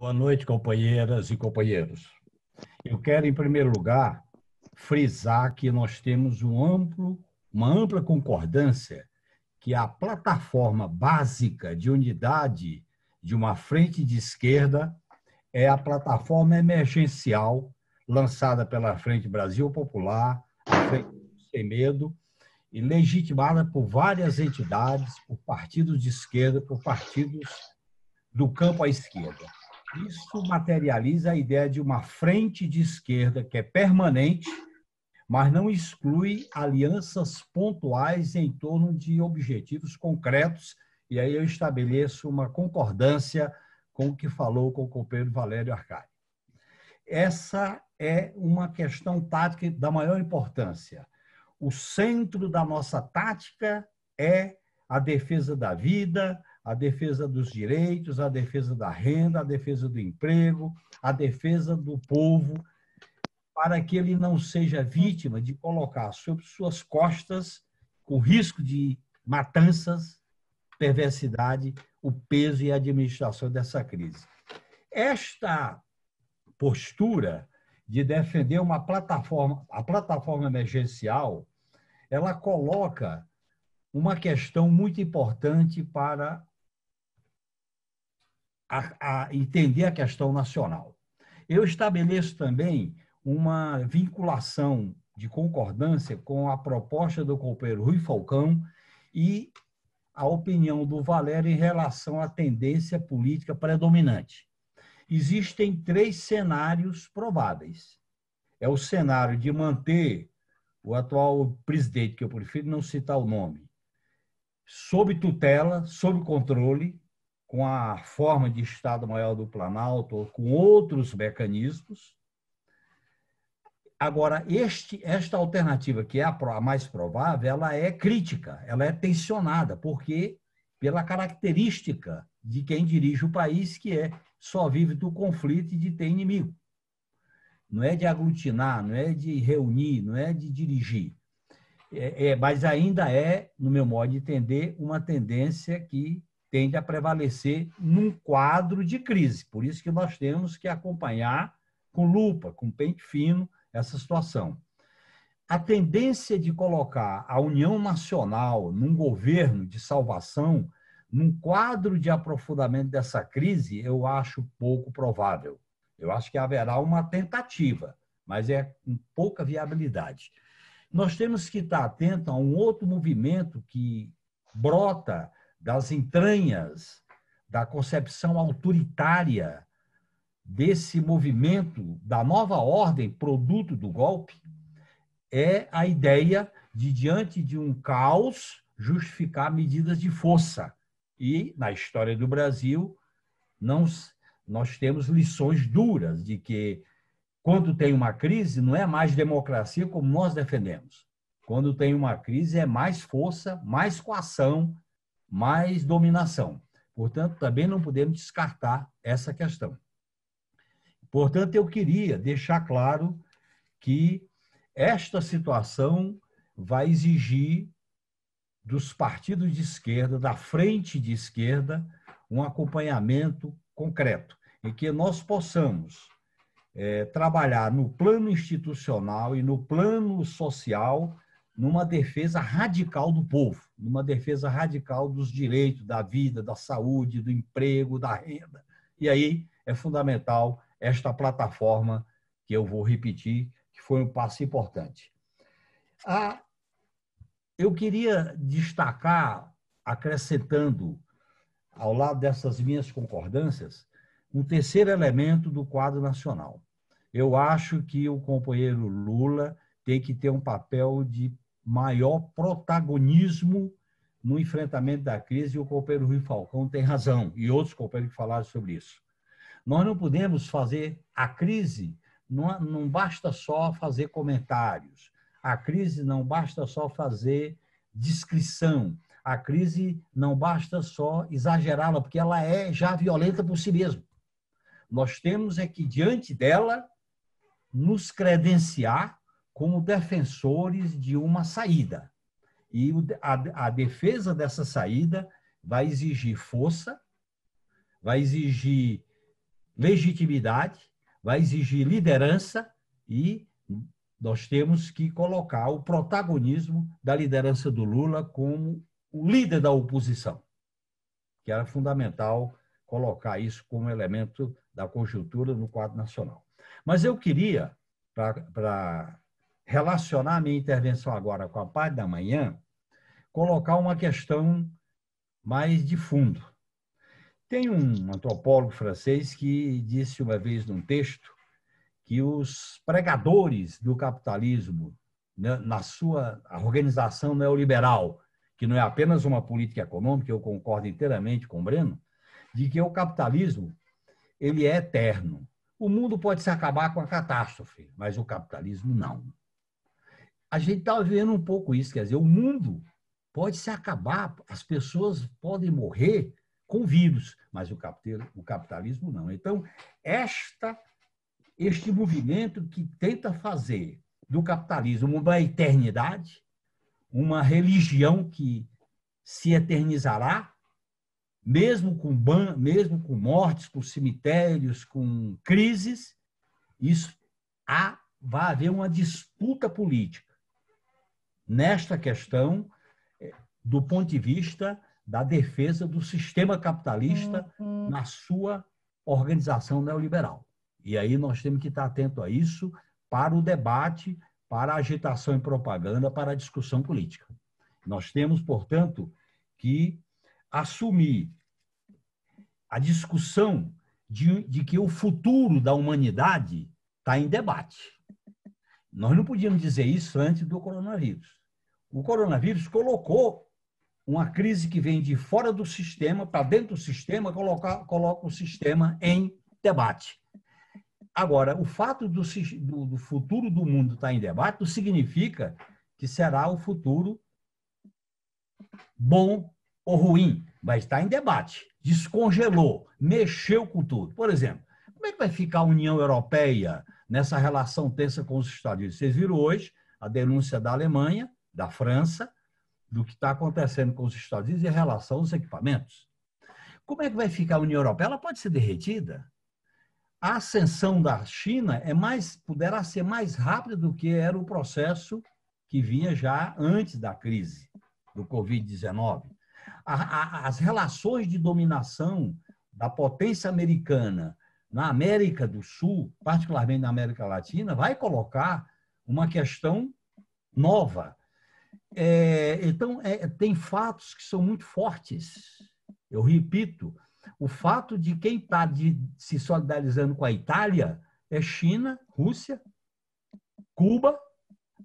Boa noite, companheiras e companheiros. Eu quero, em primeiro lugar, frisar que nós temos um amplo, uma ampla concordância que a plataforma básica de unidade de uma frente de esquerda é a plataforma emergencial lançada pela Frente Brasil Popular, a Frente Sem Medo, e legitimada por várias entidades, por partidos de esquerda, por partidos do campo à esquerda. Isso materializa a ideia de uma frente de esquerda que é permanente, mas não exclui alianças pontuais em torno de objetivos concretos. E aí eu estabeleço uma concordância com o que falou com o companheiro Valério Arcari. Essa é uma questão tática da maior importância. O centro da nossa tática é a defesa da vida, a defesa dos direitos, a defesa da renda, a defesa do emprego, a defesa do povo, para que ele não seja vítima de colocar sobre suas costas, com risco de matanças, perversidade, o peso e a administração dessa crise. Esta postura de defender uma plataforma, a plataforma emergencial, ela coloca uma questão muito importante para a, a entender a questão nacional. Eu estabeleço também uma vinculação de concordância com a proposta do companheiro Rui Falcão e a opinião do Valério em relação à tendência política predominante. Existem três cenários prováveis. É o cenário de manter o atual presidente, que eu prefiro não citar o nome, sob tutela, sob controle, com a forma de Estado-Maior do Planalto ou com outros mecanismos. Agora, este, esta alternativa, que é a mais provável, ela é crítica, ela é tensionada, porque pela característica de quem dirige o país, que é só vive do conflito e de ter inimigo. Não é de aglutinar, não é de reunir, não é de dirigir. É, é, mas ainda é, no meu modo de entender, uma tendência que tende a prevalecer num quadro de crise. Por isso que nós temos que acompanhar com lupa, com pente fino, essa situação. A tendência de colocar a União Nacional num governo de salvação, num quadro de aprofundamento dessa crise, eu acho pouco provável. Eu acho que haverá uma tentativa, mas é com pouca viabilidade. Nós temos que estar atentos a um outro movimento que brota das entranhas da concepção autoritária desse movimento da nova ordem, produto do golpe, é a ideia de, diante de um caos, justificar medidas de força. E, na história do Brasil, não, nós temos lições duras de que, quando tem uma crise, não é mais democracia como nós defendemos. Quando tem uma crise, é mais força, mais coação, mais dominação. Portanto, também não podemos descartar essa questão. Portanto, eu queria deixar claro que esta situação vai exigir dos partidos de esquerda, da frente de esquerda, um acompanhamento concreto, em que nós possamos é, trabalhar no plano institucional e no plano social numa defesa radical do povo, numa defesa radical dos direitos, da vida, da saúde, do emprego, da renda. E aí é fundamental esta plataforma que eu vou repetir, que foi um passo importante. Ah, eu queria destacar, acrescentando ao lado dessas minhas concordâncias, um terceiro elemento do quadro nacional. Eu acho que o companheiro Lula tem que ter um papel de maior protagonismo no enfrentamento da crise, e o companheiro Rui Falcão tem razão, e outros companheiros que falaram sobre isso. Nós não podemos fazer a crise, não, não basta só fazer comentários, a crise não basta só fazer descrição, a crise não basta só exagerá-la, porque ela é já violenta por si mesma. Nós temos é que, diante dela, nos credenciar como defensores de uma saída. E a, a defesa dessa saída vai exigir força, vai exigir legitimidade, vai exigir liderança e nós temos que colocar o protagonismo da liderança do Lula como o líder da oposição, que era fundamental colocar isso como elemento da conjuntura no quadro nacional. Mas eu queria, para relacionar a minha intervenção agora com a parte da manhã, colocar uma questão mais de fundo. Tem um antropólogo francês que disse uma vez num texto que os pregadores do capitalismo, né, na sua organização neoliberal, que não é apenas uma política econômica, eu concordo inteiramente com o Breno, de que o capitalismo ele é eterno. O mundo pode se acabar com a catástrofe, mas o capitalismo não. A gente está vendo um pouco isso, quer dizer, o mundo pode se acabar, as pessoas podem morrer com vírus, mas o capitalismo não. Então, esta, este movimento que tenta fazer do capitalismo uma eternidade, uma religião que se eternizará, mesmo com, mesmo com mortes, com cemitérios, com crises, isso há, vai haver uma disputa política nesta questão eh, do ponto de vista da defesa do sistema capitalista uhum. na sua organização neoliberal. E aí nós temos que estar atento a isso para o debate, para a agitação e propaganda, para a discussão política. Nós temos, portanto, que assumir a discussão de, de que o futuro da humanidade está em debate. Nós não podíamos dizer isso antes do coronavírus. O coronavírus colocou uma crise que vem de fora do sistema para dentro do sistema, coloca, coloca o sistema em debate. Agora, o fato do, do, do futuro do mundo estar em debate não significa que será o futuro bom ou ruim, mas está em debate. Descongelou, mexeu com tudo. Por exemplo, como é que vai ficar a União Europeia nessa relação tensa com os Estados Unidos? Vocês viram hoje a denúncia da Alemanha, da França, do que está acontecendo com os Estados Unidos em relação aos equipamentos. Como é que vai ficar a União Europeia? Ela pode ser derretida. A ascensão da China é mais, poderá ser mais rápida do que era o processo que vinha já antes da crise do Covid-19. As relações de dominação da potência americana na América do Sul, particularmente na América Latina, vai colocar uma questão nova é, então, é, tem fatos que são muito fortes. Eu repito, o fato de quem está se solidarizando com a Itália é China, Rússia, Cuba,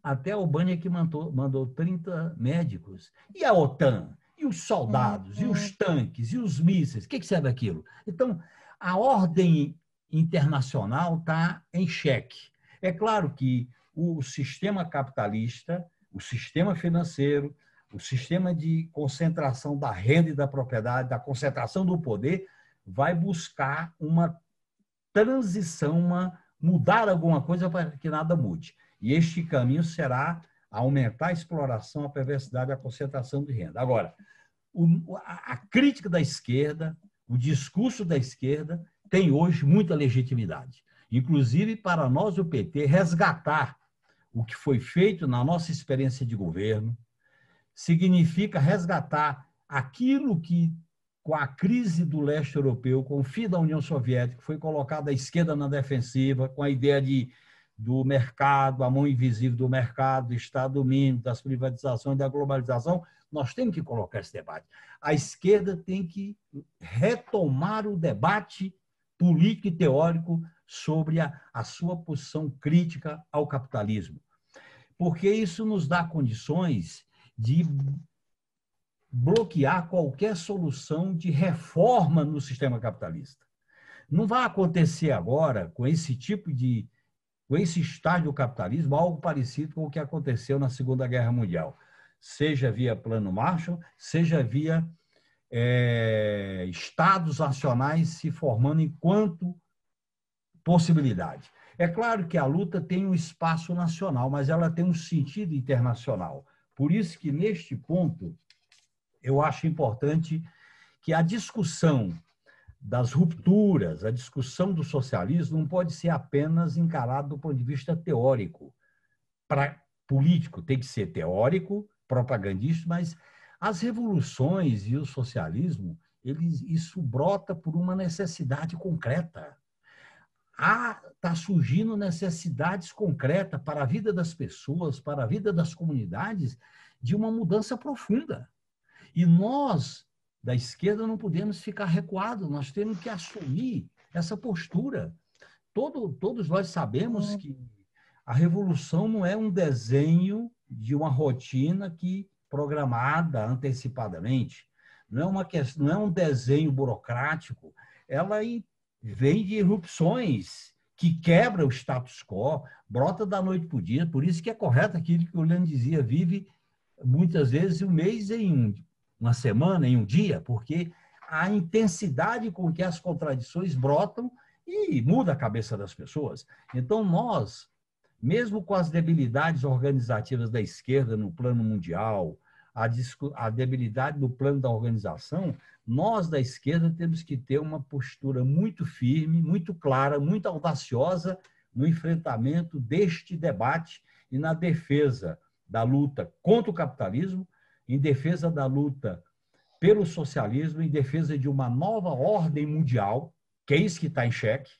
até a Albânia que mandou, mandou 30 médicos. E a OTAN? E os soldados? E os tanques? E os mísseis? O que, que serve aquilo? Então, a ordem internacional está em xeque. É claro que o sistema capitalista o sistema financeiro, o sistema de concentração da renda e da propriedade, da concentração do poder, vai buscar uma transição, uma, mudar alguma coisa para que nada mude. E este caminho será aumentar a exploração, a perversidade, a concentração de renda. Agora, o, a, a crítica da esquerda, o discurso da esquerda tem hoje muita legitimidade. Inclusive, para nós, o PT, resgatar o que foi feito na nossa experiência de governo, significa resgatar aquilo que, com a crise do leste europeu, com o fim da União Soviética, foi colocada a esquerda na defensiva, com a ideia de, do mercado, a mão invisível do mercado, do Estado mínimo, das privatizações, da globalização, nós temos que colocar esse debate. A esquerda tem que retomar o debate político e teórico sobre a, a sua posição crítica ao capitalismo porque isso nos dá condições de bloquear qualquer solução de reforma no sistema capitalista. Não vai acontecer agora, com esse tipo de. com esse estágio do capitalismo, algo parecido com o que aconteceu na Segunda Guerra Mundial, seja via Plano Marshall, seja via é, estados nacionais se formando enquanto possibilidade. É claro que a luta tem um espaço nacional, mas ela tem um sentido internacional. Por isso que, neste ponto, eu acho importante que a discussão das rupturas, a discussão do socialismo não pode ser apenas encarado do ponto de vista teórico. Para político tem que ser teórico, propagandista, mas as revoluções e o socialismo, eles, isso brota por uma necessidade concreta. Está surgindo necessidades concretas para a vida das pessoas, para a vida das comunidades, de uma mudança profunda. E nós, da esquerda, não podemos ficar recuados, nós temos que assumir essa postura. Todo, todos nós sabemos é. que a revolução não é um desenho de uma rotina que programada antecipadamente, não é uma questão, não é um desenho burocrático, ela vem de erupções que quebra o status quo, brota da noite para o dia, por isso que é correto aquilo que o Leandro dizia, vive muitas vezes um mês em uma semana, em um dia, porque a intensidade com que as contradições brotam e muda a cabeça das pessoas. Então, nós, mesmo com as debilidades organizativas da esquerda no plano mundial, a, a debilidade no plano da organização, nós da esquerda temos que ter uma postura muito firme, muito clara, muito audaciosa no enfrentamento deste debate e na defesa da luta contra o capitalismo, em defesa da luta pelo socialismo, em defesa de uma nova ordem mundial, que é isso que está em xeque,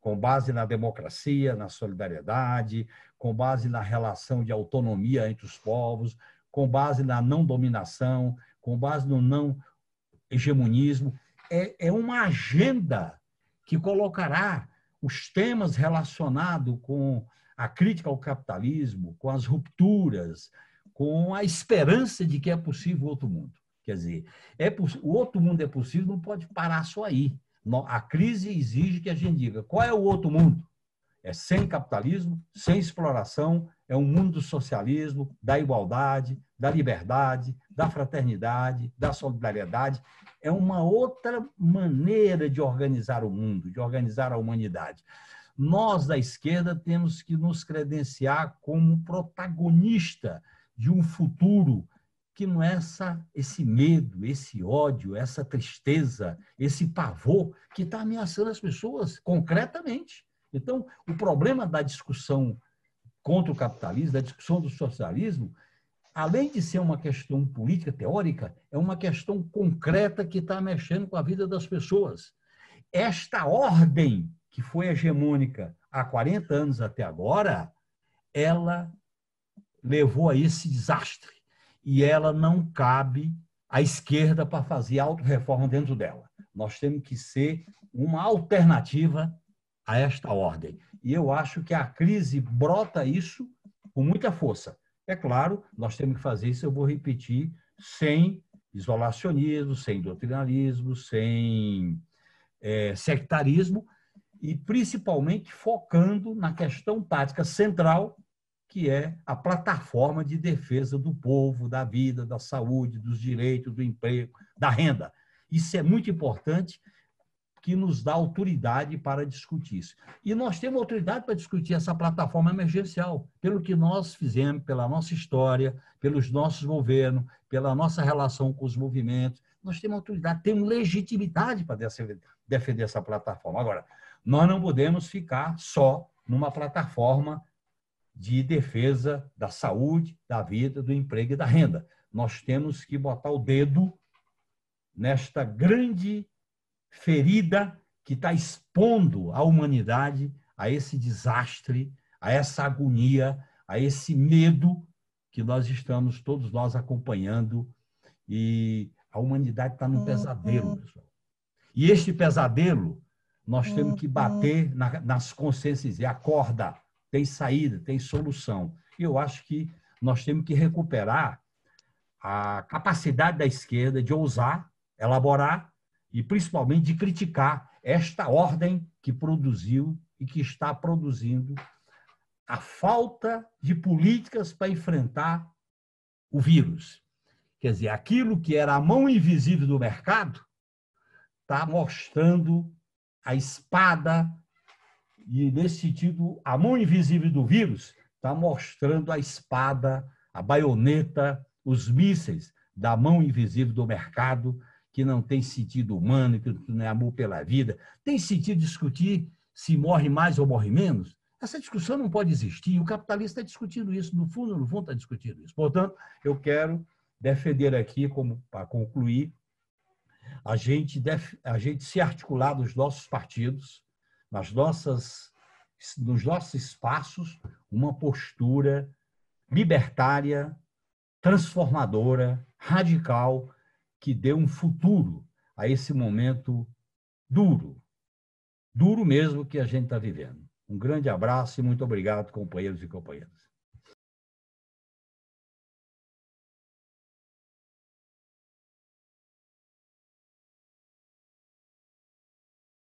com base na democracia, na solidariedade, com base na relação de autonomia entre os povos, com base na não dominação, com base no não hegemonismo. É, é uma agenda que colocará os temas relacionados com a crítica ao capitalismo, com as rupturas, com a esperança de que é possível outro mundo. Quer dizer, é, o outro mundo é possível, não pode parar só aí. A crise exige que a gente diga qual é o outro mundo. É sem capitalismo, sem exploração, é um mundo do socialismo, da igualdade, da liberdade, da fraternidade, da solidariedade. É uma outra maneira de organizar o mundo, de organizar a humanidade. Nós, da esquerda, temos que nos credenciar como protagonista de um futuro que não é essa, esse medo, esse ódio, essa tristeza, esse pavor que está ameaçando as pessoas concretamente. Então, o problema da discussão contra o capitalismo, da discussão do socialismo, além de ser uma questão política teórica, é uma questão concreta que está mexendo com a vida das pessoas. Esta ordem que foi hegemônica há 40 anos até agora, ela levou a esse desastre e ela não cabe à esquerda para fazer auto-reforma dentro dela. Nós temos que ser uma alternativa a esta ordem. E eu acho que a crise brota isso com muita força. É claro, nós temos que fazer isso, eu vou repetir, sem isolacionismo, sem doutrinalismo, sem é, sectarismo, e principalmente focando na questão tática central, que é a plataforma de defesa do povo, da vida, da saúde, dos direitos, do emprego, da renda. Isso é muito importante, que nos dá autoridade para discutir isso. E nós temos autoridade para discutir essa plataforma emergencial, pelo que nós fizemos, pela nossa história, pelos nossos governos, pela nossa relação com os movimentos. Nós temos autoridade, temos legitimidade para defender essa plataforma. Agora, nós não podemos ficar só numa plataforma de defesa da saúde, da vida, do emprego e da renda. Nós temos que botar o dedo nesta grande ferida que está expondo a humanidade a esse desastre, a essa agonia, a esse medo que nós estamos todos nós acompanhando e a humanidade está num pesadelo, pessoal. E este pesadelo nós temos que bater na, nas consciências e acorda, tem saída, tem solução. Eu acho que nós temos que recuperar a capacidade da esquerda de ousar, elaborar e principalmente de criticar esta ordem que produziu e que está produzindo a falta de políticas para enfrentar o vírus. Quer dizer, aquilo que era a mão invisível do mercado está mostrando a espada, e nesse sentido, a mão invisível do vírus está mostrando a espada, a baioneta, os mísseis da mão invisível do mercado que não tem sentido humano, que não é amor pela vida. Tem sentido discutir se morre mais ou morre menos? Essa discussão não pode existir. O capitalista está discutindo isso, no fundo, no fundo, está discutindo isso. Portanto, eu quero defender aqui, como para concluir, a gente, def, a gente se articular nos nossos partidos, nas nossas, nos nossos espaços, uma postura libertária, transformadora, radical, que dê um futuro a esse momento duro, duro mesmo que a gente está vivendo. Um grande abraço e muito obrigado, companheiros e companheiras.